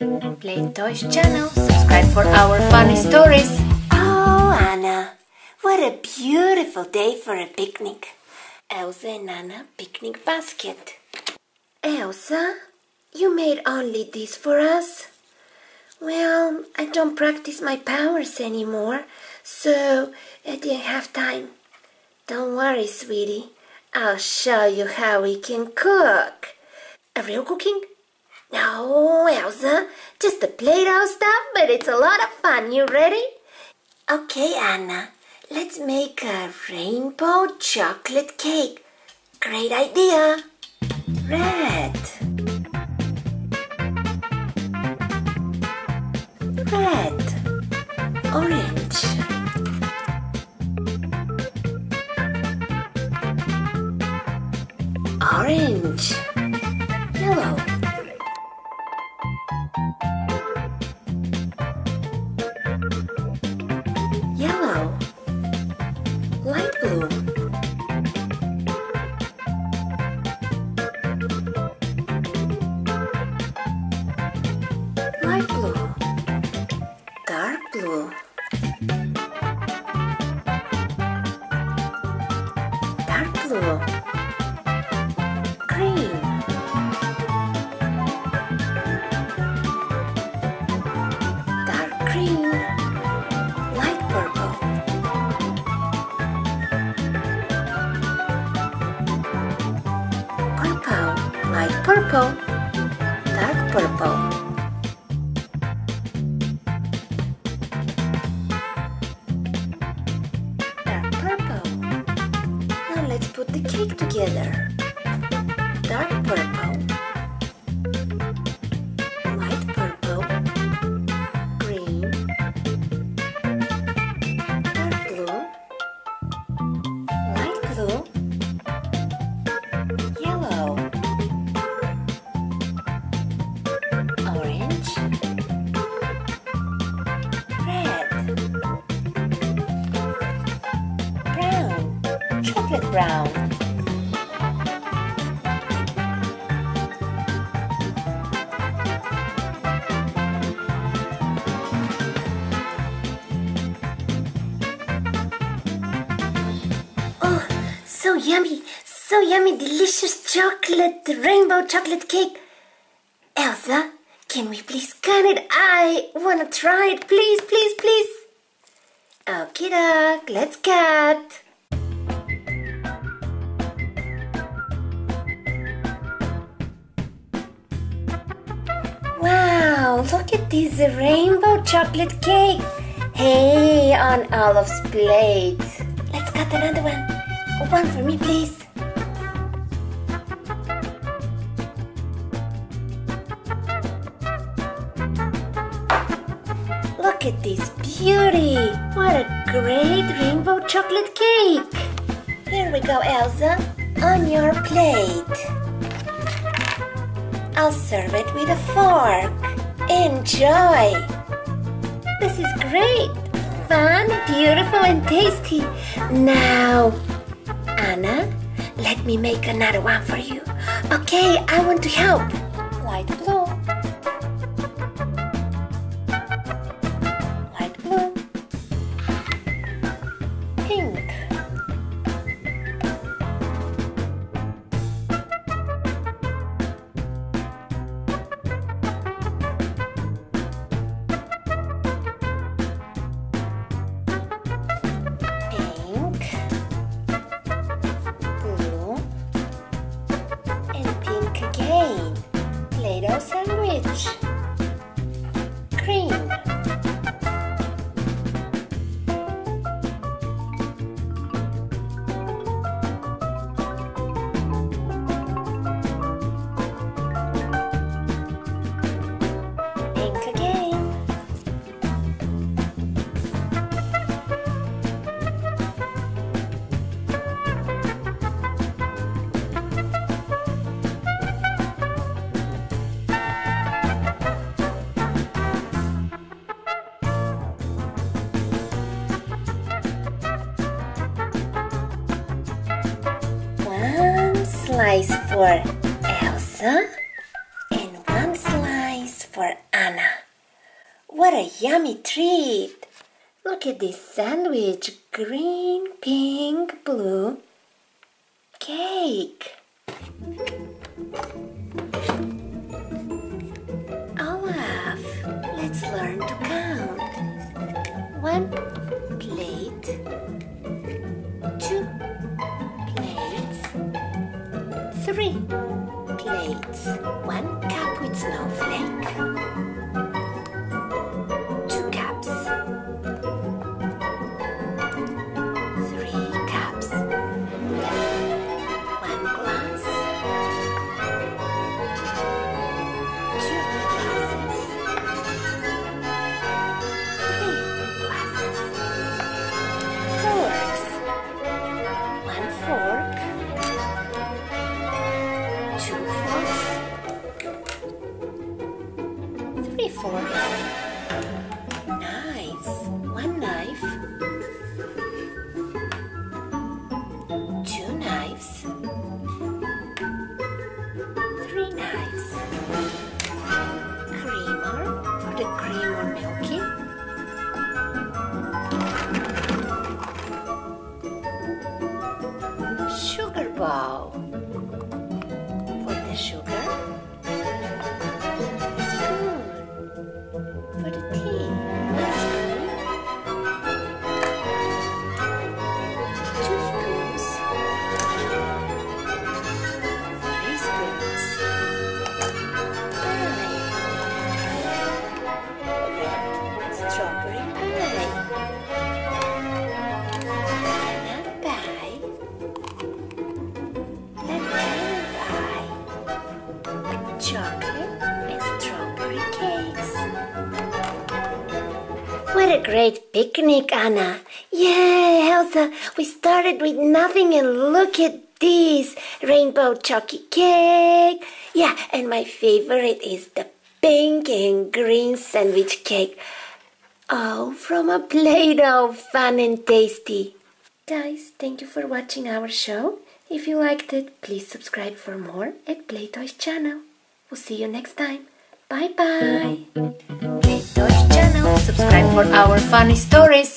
Play Toys channel. Subscribe for our funny stories. Oh, Anna, what a beautiful day for a picnic. Elsa and Anna picnic basket. Elsa, you made only this for us? Well, I don't practice my powers anymore, so I didn't have time. Don't worry, sweetie. I'll show you how we can cook. A real cooking? No, Elsa, just the Play-Doh stuff, but it's a lot of fun. You ready? Okay, Anna, let's make a rainbow chocolate cake. Great idea. Red. Red. Orange. Purple. Dark purple. Dark purple. Now let's put the cake together. Chocolate brown. Oh, so yummy, so yummy, delicious chocolate, rainbow chocolate cake. Elsa, can we please cut it? I wanna try it, please, please, please. Okay, doc, let's cut. Look at this rainbow chocolate cake. Hey, on Olaf's plate. Let's cut another one. One for me, please. Look at this beauty. What a great rainbow chocolate cake. Here we go, Elsa. On your plate. I'll serve it with a fork. Enjoy! This is great! Fun, beautiful, and tasty. Now, Anna, let me make another one for you. Okay, I want to help. Light blue. Slice for Elsa and one slice for Anna. What a yummy treat! Look at this sandwich green, pink, blue cake. Olaf, let's learn to count. One plate, plates, one cup with snowflake, two cups, three cups, one glass, two glasses, three glasses, forks, one fork, two forks, bowl for the sugar, spoon for the tea, great picnic, Anna! Yeah, Elsa, we started with nothing and look at this rainbow chocolate cake. Yeah, and my favorite is the pink and green sandwich cake. Oh, from a Play-Doh, fun and tasty. Guys, thank you for watching our show. If you liked it, please subscribe for more at Play Toys channel. We'll see you next time. Bye bye. Play Toys channel. Subscribe for our funny stories.